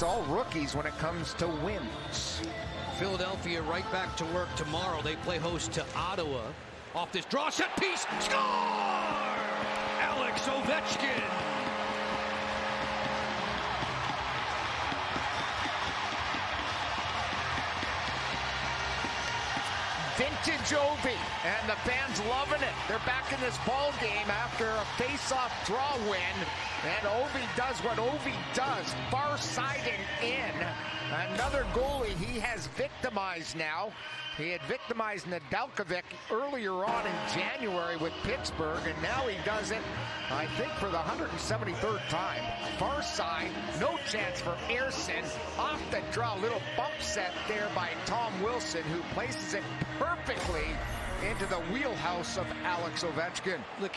it's all rookies when it comes to wins. Philadelphia right back to work tomorrow. They play host to Ottawa. Off this draw set piece, score! Alex Ovechkin. Vintage Ovi, and the fans loving it. They're back in this ball game after a face-off draw win, and Ovi does what Ovi does, far-siding in. Another goalie he has victimized now. He had victimized Nedeljkovic earlier on in January with Pittsburgh, and now he does it, I think, for the 173rd time. Far side, no chance for Ersson. Off the draw, little bump set there by Tom Wilson, who places it perfectly into the wheelhouse of Alex Ovechkin. The